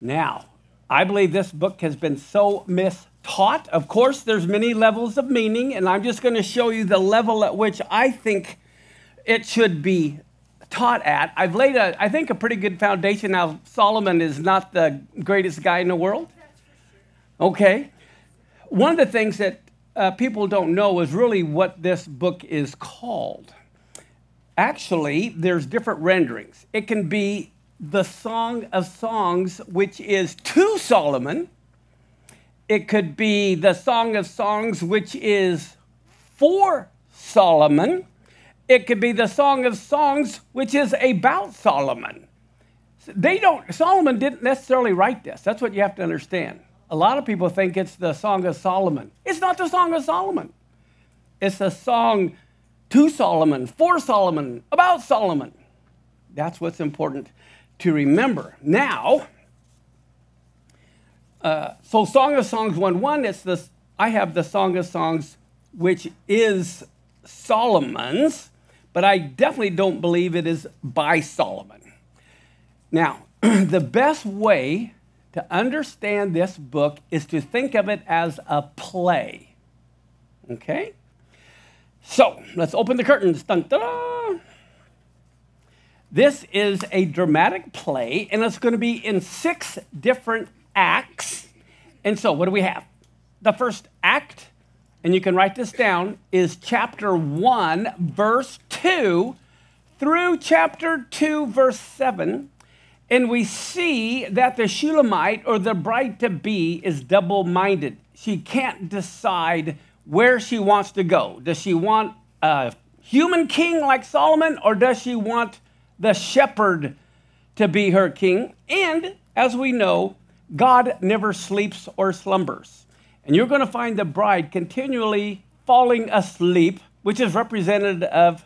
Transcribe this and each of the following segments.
Now, I believe this book has been so mistaught. Of course, there's many levels of meaning, and I'm just going to show you the level at which I think it should be taught at. I've laid a, I think, a pretty good foundation. Now, Solomon is not the greatest guy in the world. Okay. One of the things that uh, people don't know is really what this book is called. Actually, there's different renderings. It can be the Song of Songs, which is to Solomon. It could be the Song of Songs, which is for Solomon. It could be the Song of Songs, which is about Solomon. They don't, Solomon didn't necessarily write this. That's what you have to understand. A lot of people think it's the Song of Solomon. It's not the Song of Solomon. It's a song to Solomon, for Solomon, about Solomon. That's what's important to remember. Now, uh, so Song of Songs 1 1, it's this, I have the Song of Songs, which is Solomon's, but I definitely don't believe it is by Solomon. Now, the best way to understand this book is to think of it as a play. Okay? So let's open the curtains. Dun, this is a dramatic play, and it's going to be in six different acts. And so, what do we have? The first act, and you can write this down, is chapter 1, verse 2 through chapter 2, verse 7. And we see that the Shulamite or the bride to be is double minded. She can't decide where she wants to go. Does she want a human king like Solomon, or does she want the shepherd to be her king. And as we know, God never sleeps or slumbers. And you're going to find the bride continually falling asleep, which is representative of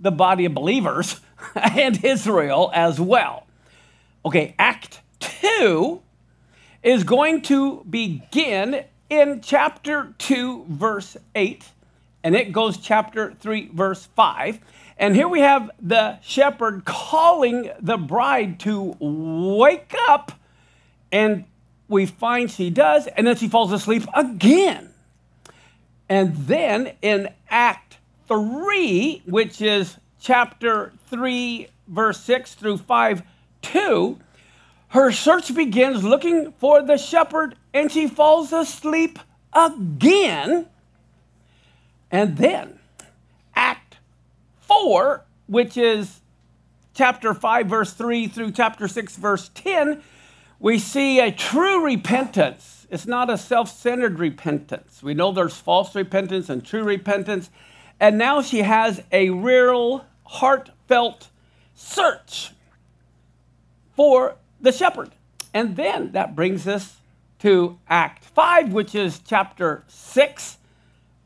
the body of believers and Israel as well. Okay, Act 2 is going to begin in chapter 2, verse 8, and it goes chapter 3, verse 5. And here we have the shepherd calling the bride to wake up, and we find she does, and then she falls asleep again. And then in Act 3, which is chapter 3, verse 6 through 5 2, her search begins looking for the shepherd, and she falls asleep again. And then 4, which is chapter 5, verse 3 through chapter 6, verse 10, we see a true repentance. It's not a self centered repentance. We know there's false repentance and true repentance. And now she has a real, heartfelt search for the shepherd. And then that brings us to Act 5, which is chapter 6,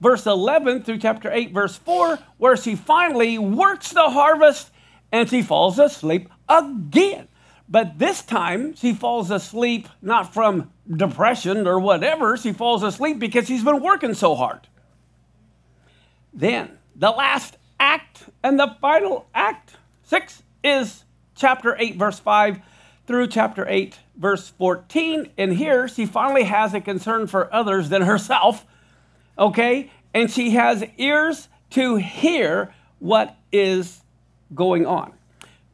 verse 11 through chapter 8, verse 4, where she finally works the harvest and she falls asleep again. But this time she falls asleep not from depression or whatever, she falls asleep because she's been working so hard. Then the last act and the final act, 6, is chapter 8, verse 5 through chapter 8, verse 14. And here she finally has a concern for others than herself okay? And she has ears to hear what is going on.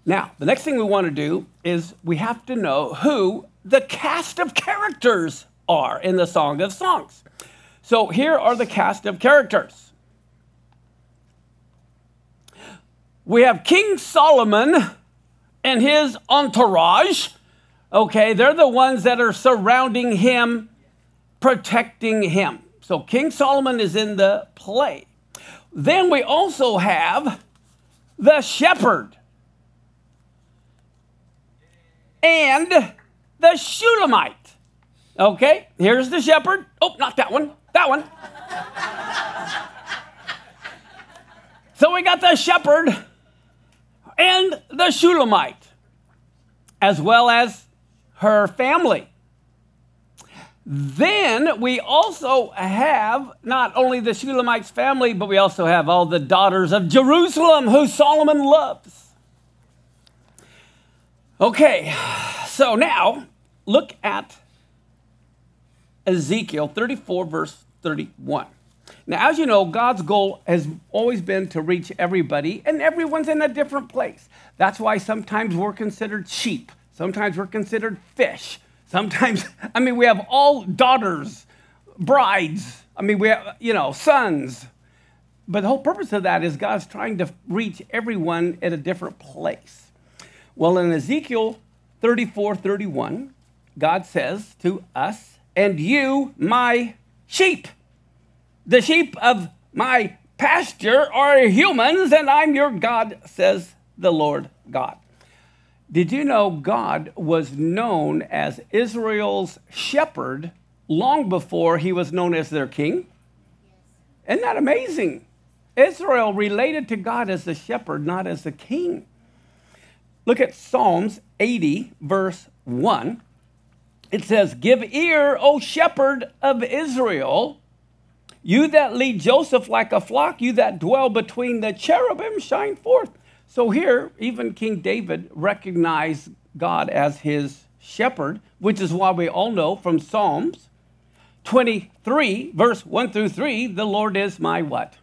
Now, the next thing we want to do is we have to know who the cast of characters are in the Song of Songs. So here are the cast of characters. We have King Solomon and his entourage. Okay, they're the ones that are surrounding him, protecting him. So King Solomon is in the play. Then we also have the shepherd and the Shulamite. Okay, here's the shepherd. Oh, not that one, that one. so we got the shepherd and the Shulamite, as well as her family. Then we also have not only the Shulamite's family, but we also have all the daughters of Jerusalem who Solomon loves. Okay, so now look at Ezekiel 34, verse 31. Now, as you know, God's goal has always been to reach everybody, and everyone's in a different place. That's why sometimes we're considered sheep, sometimes we're considered fish, sometimes, I mean, we have all daughters, brides, I mean, we have, you know, sons. But the whole purpose of that is God's trying to reach everyone at a different place. Well, in Ezekiel 34 31, God says to us, and you, my sheep. The sheep of my pasture are humans, and I'm your God, says the Lord God. Did you know God was known as Israel's shepherd long before he was known as their king? Isn't that amazing? Israel related to God as the shepherd, not as the king. Look at Psalms 80, verse 1. It says, Give ear, O shepherd of Israel, you that lead Joseph like a flock, you that dwell between the cherubim, shine forth. So here, even King David recognized God as his shepherd, which is why we all know from Psalms 23, verse 1 through 3, the Lord is my what?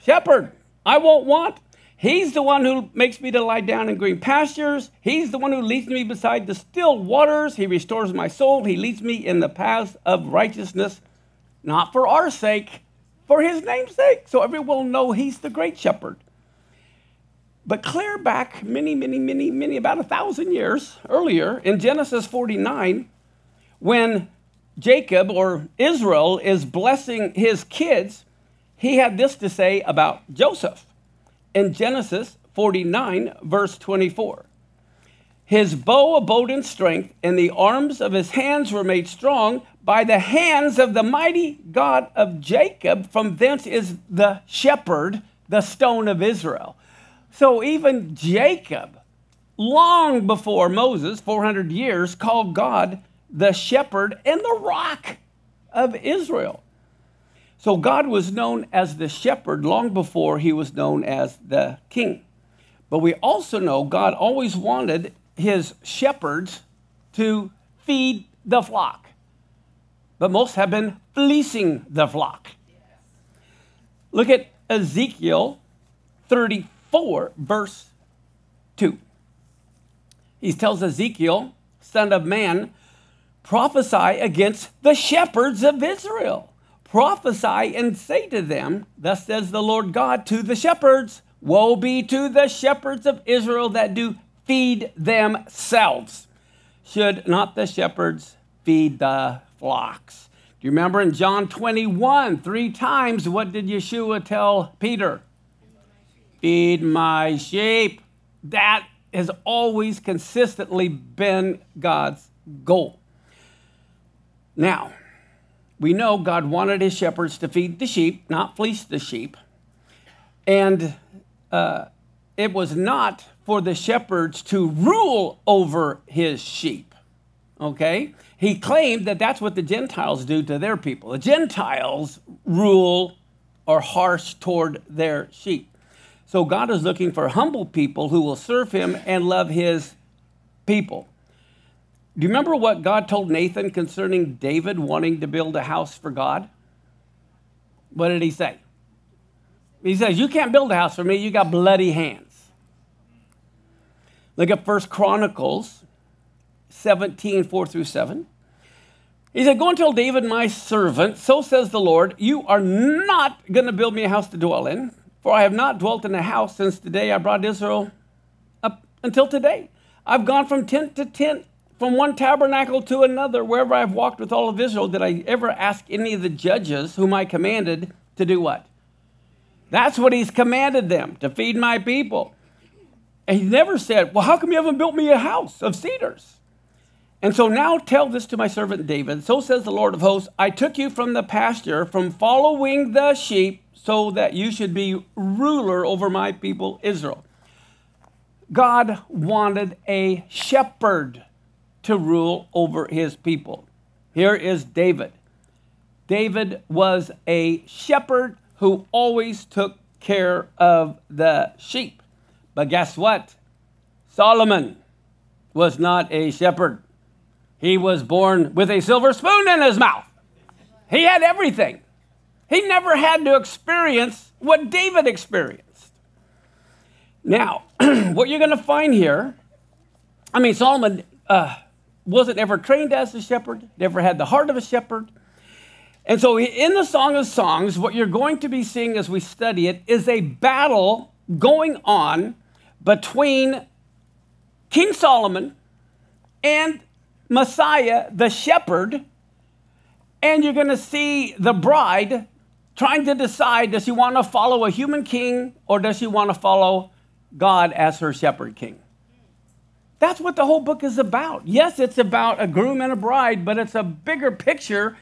Shepherd. I won't want. He's the one who makes me to lie down in green pastures. He's the one who leads me beside the still waters. He restores my soul. He leads me in the paths of righteousness not for our sake, for his name's sake. So everyone will know he's the great shepherd. But clear back many, many, many, many, about a thousand years earlier in Genesis 49, when Jacob or Israel is blessing his kids, he had this to say about Joseph in Genesis 49, verse 24. His bow abode in strength, and the arms of his hands were made strong by the hands of the mighty God of Jacob. From thence is the shepherd, the stone of Israel. So even Jacob, long before Moses, 400 years, called God the shepherd and the rock of Israel. So God was known as the shepherd long before he was known as the king. But we also know God always wanted his shepherds to feed the flock. But most have been fleecing the flock. Look at Ezekiel 34, verse 2. He tells Ezekiel, Son of man, prophesy against the shepherds of Israel. Prophesy and say to them, Thus says the Lord God to the shepherds, Woe be to the shepherds of Israel that do feed themselves. Should not the shepherds feed the flocks? Do you remember in John 21, three times, what did Yeshua tell Peter? Feed my sheep. That has always consistently been God's goal. Now, we know God wanted his shepherds to feed the sheep, not fleece the sheep. And uh, it was not for the shepherds to rule over his sheep. Okay? He claimed that that's what the Gentiles do to their people. The Gentiles rule or harsh toward their sheep. So God is looking for humble people who will serve him and love his people. Do you remember what God told Nathan concerning David wanting to build a house for God? What did he say? He says, You can't build a house for me, you got bloody hands. Look at First Chronicles 17, 4 through 7. He said, Go and tell David, my servant, so says the Lord, you are not going to build me a house to dwell in, for I have not dwelt in a house since the day I brought Israel up until today. I've gone from tent to tent, from one tabernacle to another, wherever I've walked with all of Israel. Did I ever ask any of the judges whom I commanded to do what? That's what he's commanded them to feed my people. And he never said, Well, how come you haven't built me a house of cedars? And so now tell this to my servant David. So says the Lord of hosts I took you from the pasture, from following the sheep, so that you should be ruler over my people Israel. God wanted a shepherd to rule over his people. Here is David. David was a shepherd who always took care of the sheep. But guess what? Solomon was not a shepherd. He was born with a silver spoon in his mouth. He had everything. He never had to experience what David experienced. Now, what you're going to find here, I mean, Solomon uh, wasn't ever trained as a shepherd, never had the heart of a shepherd. And so, in the Song of Songs, what you're going to be seeing as we study it is a battle going on between King Solomon and Messiah, the shepherd. And you're going to see the bride trying to decide does she want to follow a human king or does she want to follow God as her shepherd king? That's what the whole book is about. Yes, it's about a groom and a bride, but it's a bigger picture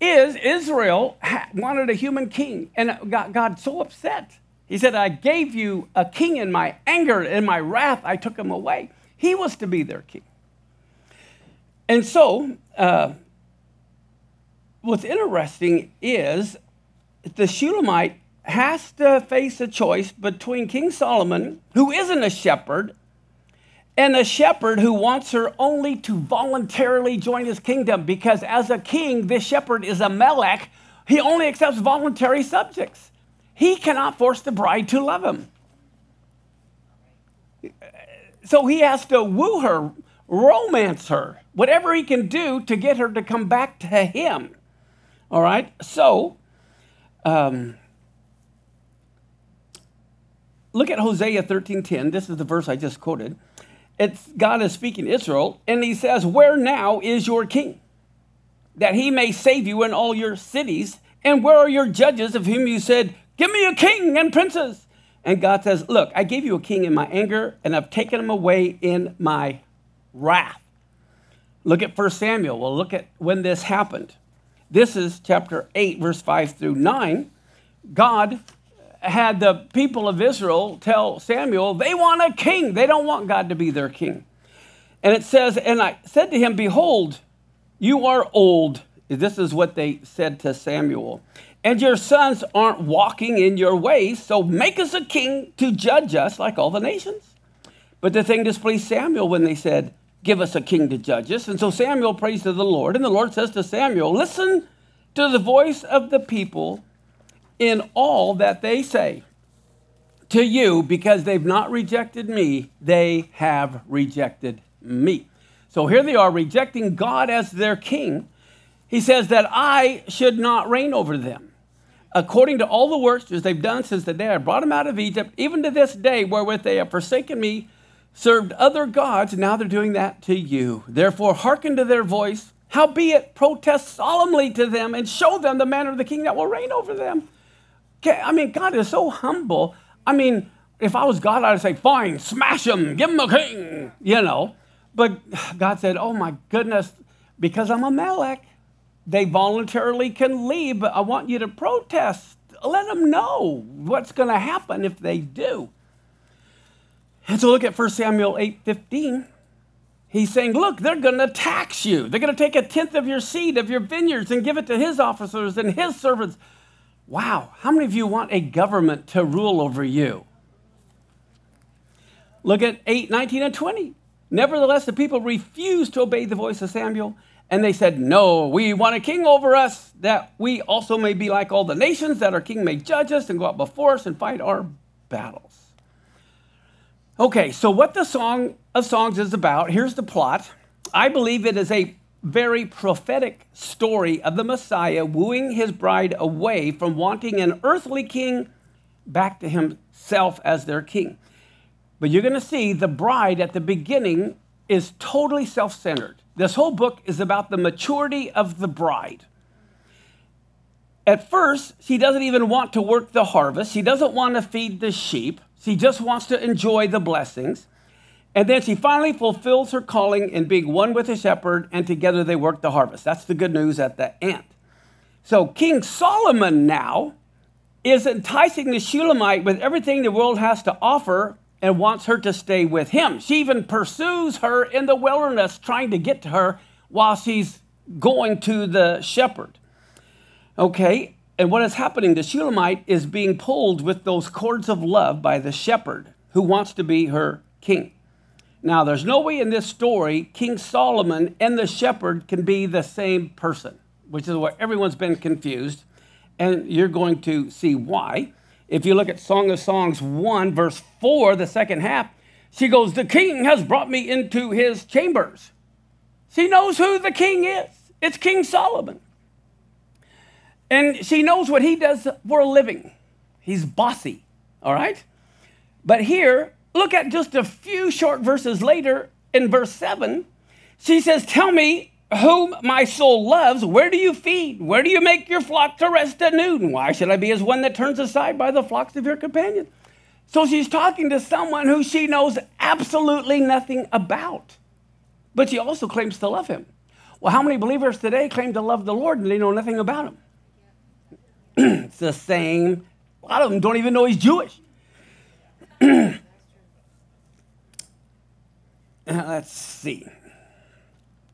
is Israel wanted a human king and got God so upset. He said, I gave you a king in my anger, in my wrath, I took him away. He was to be their king. And so, uh, what's interesting is the Shulamite has to face a choice between King Solomon, who isn't a shepherd, and a shepherd who wants her only to voluntarily join his kingdom because as a king, this shepherd is a melech. He only accepts voluntary subjects. He cannot force the bride to love him. So he has to woo her, romance her, whatever he can do to get her to come back to him. All right? So, um, look at Hosea 13:10. This is the verse I just quoted it's God is speaking Israel, and he says, Where now is your king? That he may save you in all your cities. And where are your judges of whom you said, Give me a king and princes? And God says, Look, I gave you a king in my anger, and I've taken him away in my wrath. Look at 1 Samuel. Well, look at when this happened. This is chapter 8, verse 5 through 9. God had the people of Israel tell Samuel they want a king. They don't want God to be their king. And it says, And I said to him, Behold, you are old. This is what they said to Samuel. And your sons aren't walking in your ways, so make us a king to judge us like all the nations. But the thing displeased Samuel when they said, Give us a king to judge us. And so Samuel prays to the Lord, and the Lord says to Samuel, Listen to the voice of the people in all that they say to you because they've not rejected me, they have rejected me. So here they are rejecting God as their king. He says that I should not reign over them. According to all the works that they've done since the day I brought them out of Egypt, even to this day, wherewith they have forsaken me, served other gods, now they're doing that to you. Therefore, hearken to their voice, howbeit protest solemnly to them, and show them the manner of the king that will reign over them. I mean, God is so humble. I mean, if I was God, I'd say, fine, smash him, give him a king, you know. But God said, oh my goodness, because I'm a Malek, they voluntarily can leave, but I want you to protest. Let them know what's going to happen if they do. And so look at 1 Samuel 8 15. He's saying, Look, they're going to tax you. They're going to take a tenth of your seed, of your vineyards, and give it to his officers and his servants. Wow, how many of you want a government to rule over you? Look at 8, 19, and 20. Nevertheless, the people refused to obey the voice of Samuel, and they said, No, we want a king over us, that we also may be like all the nations, that our king may judge us and go out before us and fight our battles. Okay, so what the Song of Songs is about, here's the plot. I believe it is a very prophetic story of the Messiah wooing his bride away from wanting an earthly king back to himself as their king. But you're going to see the bride at the beginning is totally self centered. This whole book is about the maturity of the bride. At first, she doesn't even want to work the harvest. She doesn't want to feed the sheep. She just wants to enjoy the blessings. And then she finally fulfills her calling in being one with the shepherd, and together they work the harvest. That's the good news at the end. So King Solomon now is enticing the Shulamite with everything the world has to offer and wants her to stay with him. She even pursues her in the wilderness, trying to get to her while she's going to the shepherd. Okay, and what is happening? The Shulamite is being pulled with those cords of love by the shepherd who wants to be her king. Now, there's no way in this story King Solomon and the shepherd can be the same person, which is where everyone's been confused. And you're going to see why. If you look at Song of Songs 1, verse 4, the second half, she goes, The king has brought me into his chambers. She knows who the king is. It's King Solomon. And she knows what he does for a living. He's bossy, all right? But here, look at just a few short verses later in verse 7. She says, Tell me whom my soul loves. Where do you feed? Where do you make your flock to rest at noon? Why should I be as one that turns aside by the flocks of your companion? So she's talking to someone who she knows absolutely nothing about. But she also claims to love him. Well, how many believers today claim to love the Lord and they know nothing about him? It's the same. A lot of them don't even know he's Jewish. Uh, let's see.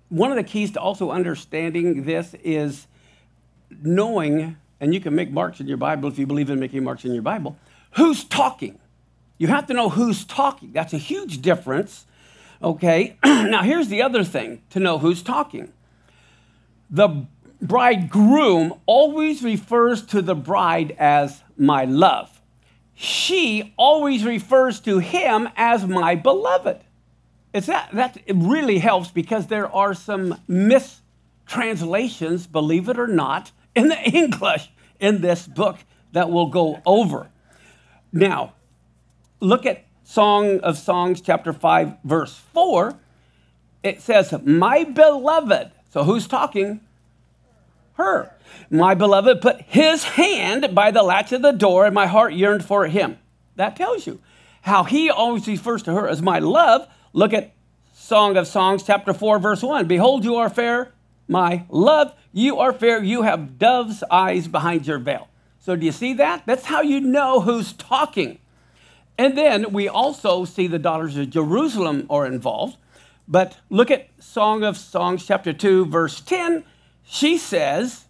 One of the keys to also understanding this is knowing, and you can make marks in your Bible if you believe in making marks in your Bible, who's talking. You have to know who's talking. That's a huge difference. Okay. now, here's the other thing to know who's talking. The bridegroom always refers to the bride as my love. She always refers to him as my beloved. It's that, that it really helps because there are some mistranslations, believe it or not, in the English in this book that we'll go over. Now, look at Song of Songs, chapter 5, verse 4. It says, My beloved. So who's talking? Her. My beloved put his hand by the latch of the door, and my heart yearned for him. That tells you how he always refers to her as my love. Look at Song of Songs, chapter 4, verse 1. Behold, you are fair, my love. You are fair. You have dove's eyes behind your veil. So, do you see that? That's how you know who's talking. And then we also see the daughters of Jerusalem are involved. But look at Song of Songs, chapter 2, verse 10. She says,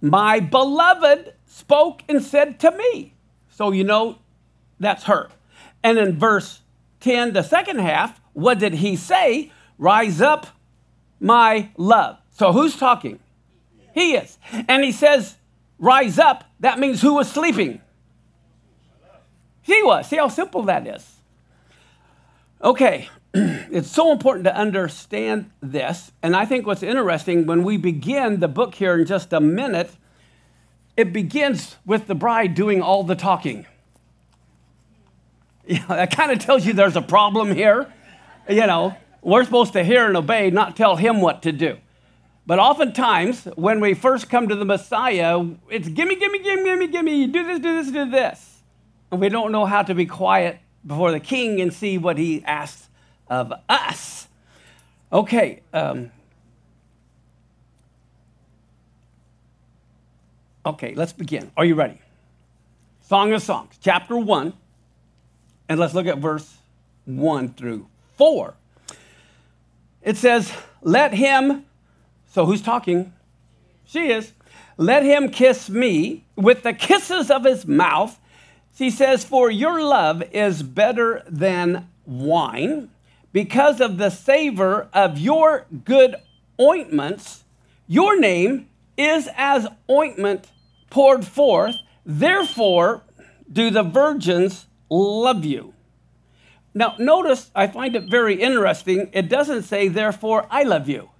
My beloved spoke and said to me. So you know that's her. And in verse 10, the second half, what did he say? Rise up, my love. So who's talking? He is. And he says, Rise up. That means who was sleeping? He was. See how simple that is. Okay, it's so important to understand this. And I think what's interesting when we begin the book here in just a minute, it begins with the bride doing all the talking. Know, that kind of tells you there's a problem here. You know, we're supposed to hear and obey, not tell him what to do. But oftentimes, when we first come to the Messiah, it's gimme, gimme, gimme, gimme, gimme, do this, do this, do this and we don't know how to be quiet before the king and see what he asks of us. Okay. Um, okay, let's begin. Are you ready? Song of Songs, chapter 1, and let's look at verse 1 through 4. It says, Let him, so who's talking? She is. Let him kiss me with the kisses of his mouth she says, For your love is better than wine. Because of the savor of your good ointments, your name is as ointment poured forth. Therefore, do the virgins love you. Now, notice I find it very interesting. It doesn't say, Therefore, I love you.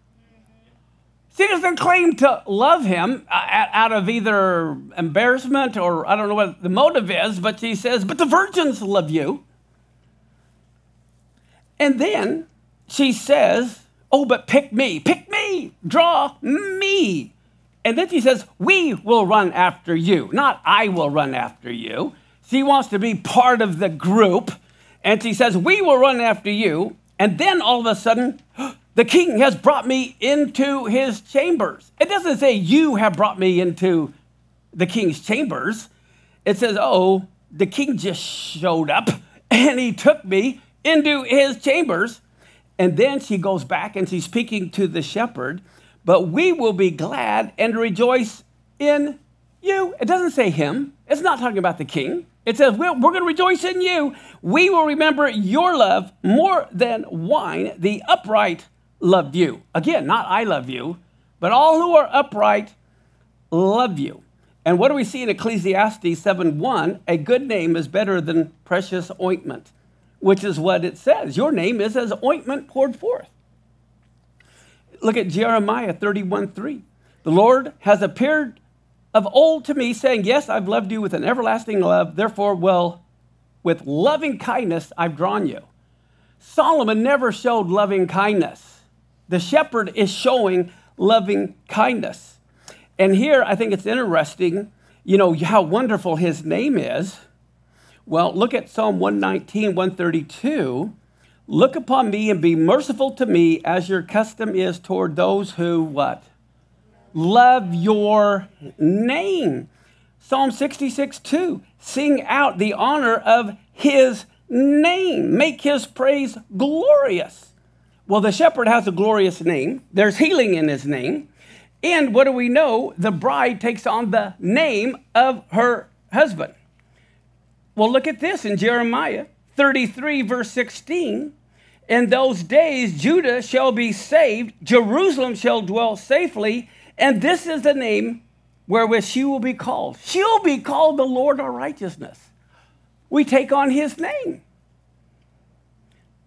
She doesn't claim to love him uh, out of either embarrassment or I don't know what the motive is, but she says, But the virgins love you. And then she says, Oh, but pick me, pick me, draw me. And then she says, We will run after you, not I will run after you. She wants to be part of the group. And she says, We will run after you. And then all of a sudden, the king has brought me into his chambers. It doesn't say, You have brought me into the king's chambers. It says, Oh, the king just showed up and he took me into his chambers. And then she goes back and she's speaking to the shepherd, but we will be glad and rejoice in you. It doesn't say him, it's not talking about the king. It says, We're, we're going to rejoice in you. We will remember your love more than wine. The upright loved you. Again, not I love you, but all who are upright love you. And what do we see in Ecclesiastes 7 1? A good name is better than precious ointment, which is what it says. Your name is as ointment poured forth. Look at Jeremiah 31 3. The Lord has appeared of old to me, saying, Yes, I've loved you with an everlasting love. Therefore, well, with loving kindness I've drawn you. Solomon never showed loving kindness. The shepherd is showing loving kindness. And here I think it's interesting, you know, how wonderful his name is. Well, look at Psalm 119, 132. Look upon me and be merciful to me as your custom is toward those who what? Love your name. Psalm 66, 2. Sing out the honor of his name. Make his praise glorious. Well, the shepherd has a glorious name. There's healing in his name. And what do we know? The bride takes on the name of her husband. Well, look at this in Jeremiah 33, verse 16. In those days, Judah shall be saved, Jerusalem shall dwell safely, and this is the name wherewith she will be called. She'll be called the Lord our righteousness. We take on his name.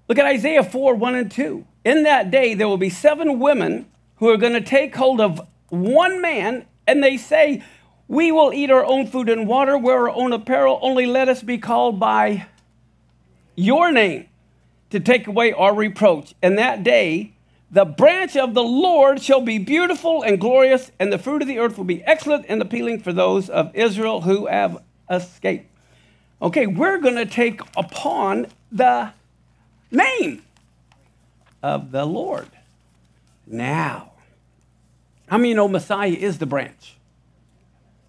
Look at Isaiah 4 1 and 2. In that day, there will be seven women who are going to take hold of one man, and they say, We will eat our own food and water, wear our own apparel, only let us be called by your name to take away our reproach. And that day, the branch of the Lord shall be beautiful and glorious, and the fruit of the earth will be excellent and appealing for those of Israel who have escaped. Okay, we're going to take upon the name of the Lord. Now, how many know Messiah is the branch?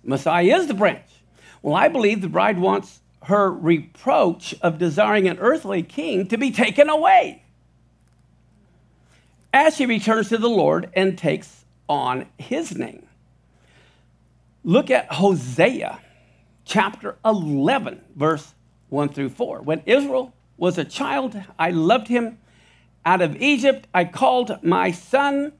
Messiah is the branch. Well, I believe the bride wants her reproach of desiring an earthly king to be taken away as she returns to the Lord and takes on his name. Look at Hosea chapter 11, verse 1 through 4. When Israel was a child, I loved him. Out of Egypt, I called my son.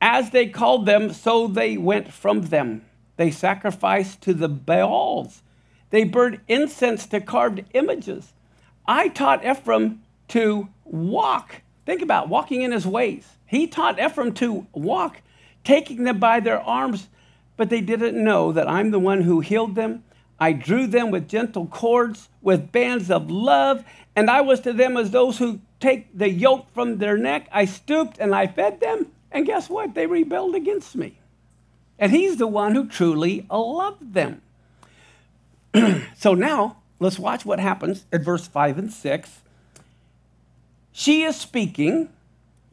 As they called them, so they went from them. They sacrificed to the Baals. They burned incense to carved images. I taught Ephraim to walk. Think about walking in his ways. He taught Ephraim to walk, taking them by their arms, but they didn't know that I'm the one who healed them. I drew them with gentle cords, with bands of love, and I was to them as those who take the yoke from their neck. I stooped and I fed them. And guess what? They rebelled against me. And he's the one who truly loved them. so now let's watch what happens at verse 5 and 6. She is speaking,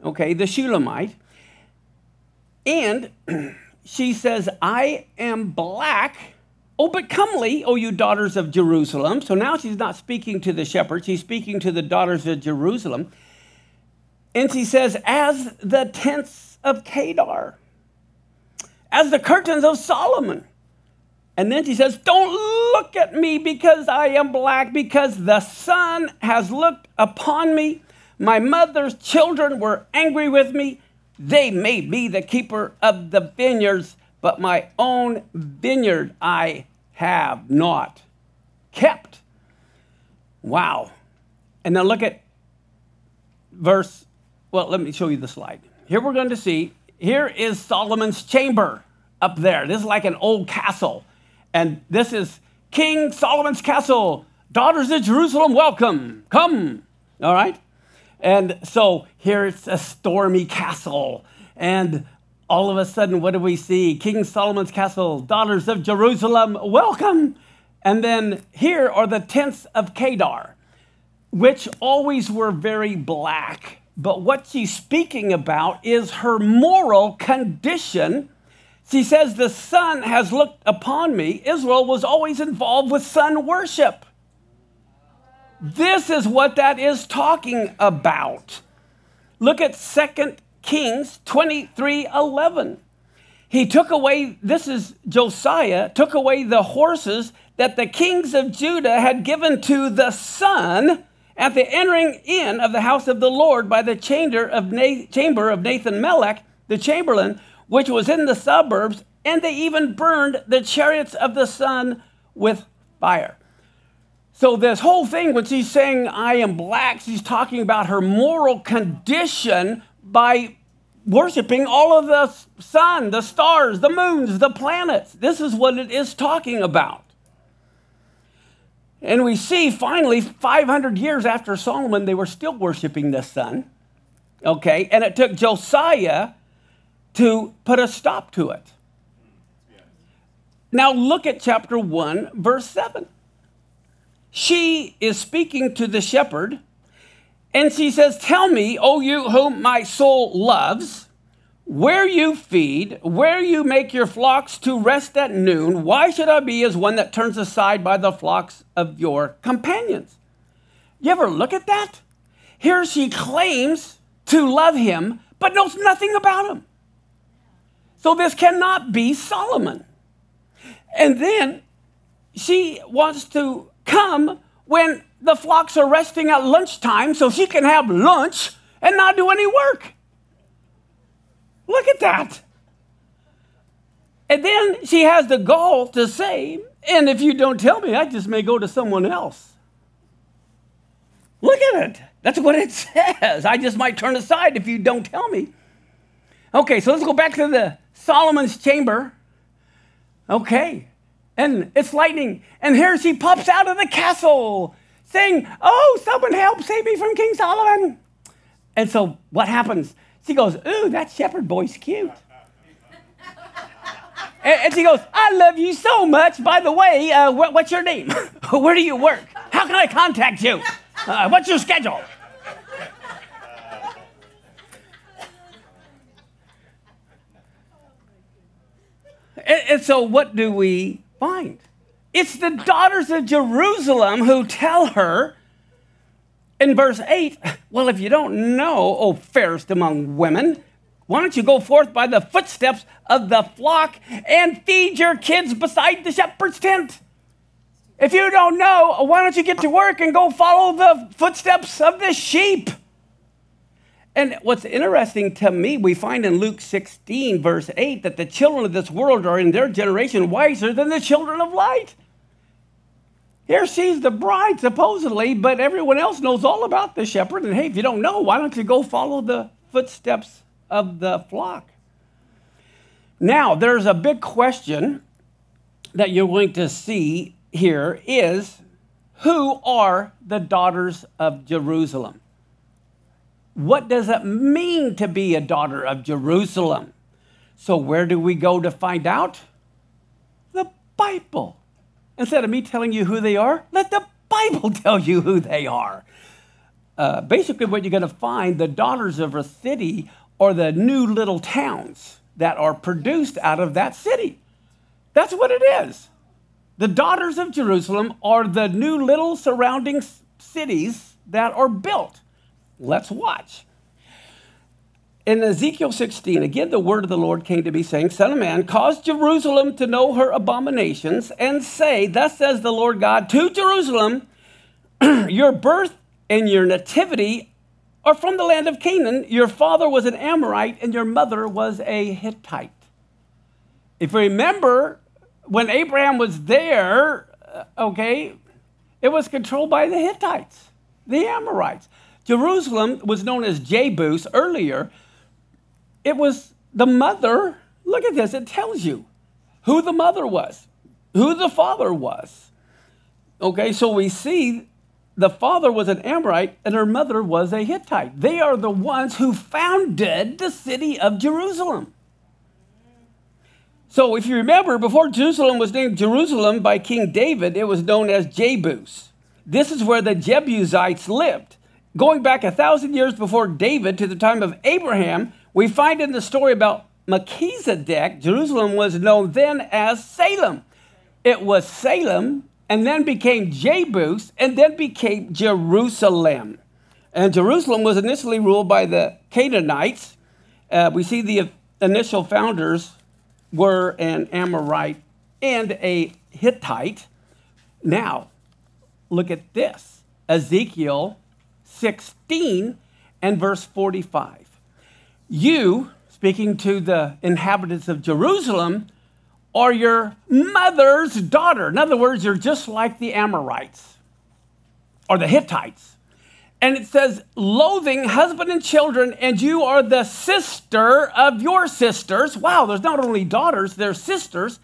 okay, the Shulamite, and she says, I am black. Oh, but comely, O you daughters of Jerusalem. So now she's not speaking to the shepherds, she's speaking to the daughters of Jerusalem. And she says, as the tents of Kedar, as the curtains of Solomon. And then she says, Don't look at me because I am black, because the sun has looked upon me. My mother's children were angry with me. They made me the keeper of the vineyards, but my own vineyard I have not kept. Wow. And now look at verse well, let me show you the slide. Here we're going to see, here is Solomon's chamber up there. This is like an old castle. And this is King Solomon's castle. Daughters of Jerusalem, welcome. Come. All right? And so here it's a stormy castle. And all of a sudden, what do we see? King Solomon's castle, daughters of Jerusalem, welcome. And then here are the tents of Kedar, which always were very black but what she's speaking about is her moral condition. She says, The sun has looked upon me. Israel was always involved with sun worship. This is what that is talking about. Look at 2 Kings 23 11. he took away, this is Josiah, took away the horses that the kings of Judah had given to the sun at the entering in of the house of the Lord by the chamber of, chamber of Nathan Melech, the chamberlain, which was in the suburbs, and they even burned the chariots of the sun with fire. So, this whole thing, when she's saying, I am black, she's talking about her moral condition by worshiping all of the sun, the stars, the moons, the planets. This is what it is talking about. And we see finally, 500 years after Solomon, they were still worshiping the sun. Okay, and it took Josiah to put a stop to it. Now look at chapter 1, verse 7. She is speaking to the shepherd, and she says, Tell me, O you whom my soul loves, where you feed, where you make your flocks to rest at noon, why should I be as one that turns aside by the flocks of your companions? You ever look at that? Here she claims to love him, but knows nothing about him. So this cannot be Solomon. And then she wants to come when the flocks are resting at lunchtime so she can have lunch and not do any work. Look at that. And then she has the gall to say, and if you don't tell me, I just may go to someone else. Look at it. That's what it says. I just might turn aside if you don't tell me. Okay, so let's go back to the Solomon's chamber. Okay, and it's lightning. And here she pops out of the castle saying, Oh, someone help save me from King Solomon. And so what happens? She goes, Ooh, that shepherd boy's cute. and, and, she goes, I love you so much. By the way, uh, what, what's your name? Where do you work? How can I contact you? Uh, what's your schedule? and, and so, what do we find? It's the daughters of Jerusalem who tell her in verse 8, Well, if you don't know, O fairest among women, why don't you go forth by the footsteps of the flock and feed your kids beside the shepherd's tent? If you don't know, why don't you get to work and go follow the footsteps of the sheep? And what's interesting to me, we find in Luke 16, verse 8, that the children of this world are in their generation wiser than the children of light. Here she's the bride, supposedly, but everyone else knows all about the shepherd. And hey, if you don't know, why don't you go follow the footsteps of the flock? Now, there's a big question that you're going to see here is who are the daughters of Jerusalem? What does it mean to be a daughter of Jerusalem? So, where do we go to find out? The Bible. Instead of me telling you who they are, let the Bible tell you who they are. Uh, basically, what you're going to find the daughters of a city are the new little towns that are produced out of that city. That's what it is. The daughters of Jerusalem are the new little surrounding cities that are built. Let's watch. In Ezekiel 16, again, the word of the Lord came to me, saying, Son of man, cause Jerusalem to know her abominations, and say, Thus says the Lord God to Jerusalem, Your birth and your nativity are from the land of Canaan. Your father was an Amorite, and your mother was a Hittite. If you remember, when Abraham was there, uh, okay, it was controlled by the Hittites, the Amorites. Jerusalem was known as Jebus earlier. It was the mother. Look at this, it tells you who the mother was, who the father was. Okay, so we see the father was an Amorite and her mother was a Hittite. They are the ones who founded the city of Jerusalem. So, if you remember, before Jerusalem was named Jerusalem by King David, it was known as Jebus. This is where the Jebusites lived. Going back a thousand years before David to the time of Abraham, we find in the story about Melchizedek, Jerusalem was known then as Salem. It was Salem and then became Jebus and then became Jerusalem. And Jerusalem was initially ruled by the Canaanites. Uh, we see the initial founders were an Amorite and a Hittite. Now, look at this Ezekiel 16 and verse 45. You, speaking to the inhabitants of Jerusalem, are your mother's daughter. In other words, you're just like the Amorites or the Hittites. And it says, loathing husband and children, and you are the sister of your sisters. Wow, there's not only daughters, there's sisters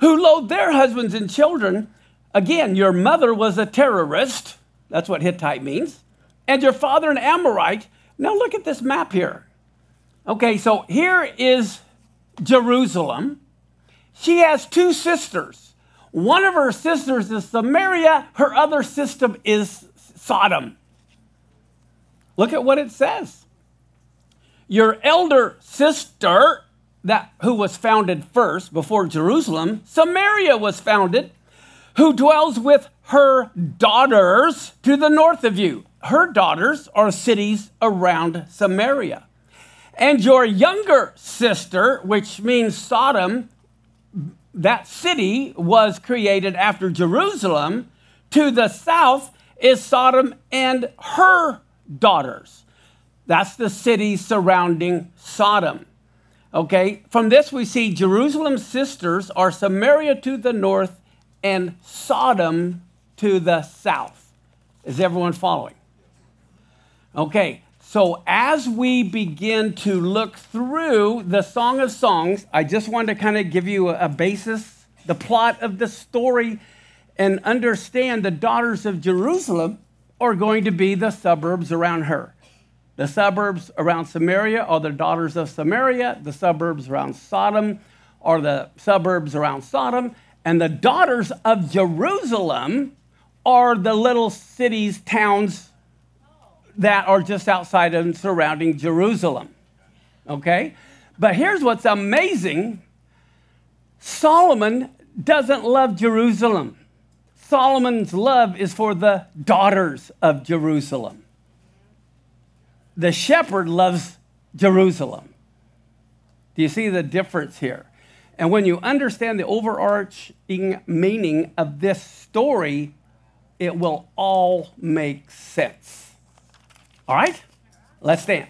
who loathe their husbands and children. Again, your mother was a terrorist. That's what Hittite means. And your father an Amorite. Now look at this map here. Okay, so here is Jerusalem. She has two sisters. One of her sisters is Samaria, her other sister is Sodom. Look at what it says. Your elder sister, that who was founded first before Jerusalem, Samaria was founded, who dwells with her daughters to the north of you. Her daughters are cities around Samaria. And your younger sister, which means Sodom, that city was created after Jerusalem. To the south is Sodom and her daughters. That's the city surrounding Sodom. Okay, from this we see Jerusalem's sisters are Samaria to the north and Sodom to the south. Is everyone following? Okay, so as we begin to look through the Song of Songs, I just wanted to kind of give you a, basis, the plot of the story, and understand the daughters of Jerusalem are going to be the suburbs around her. The suburbs around Samaria are the daughters of Samaria. The suburbs around Sodom are the suburbs around Sodom. And the daughters of Jerusalem are the little cities, towns that are just outside and surrounding Jerusalem. Okay? But here's what's amazing Solomon doesn't love Jerusalem. Solomon's love is for the daughters of Jerusalem. The shepherd loves Jerusalem. Do you see the difference here? And when you understand the overarching meaning of this story, it will all make sense. All right? Let's stand.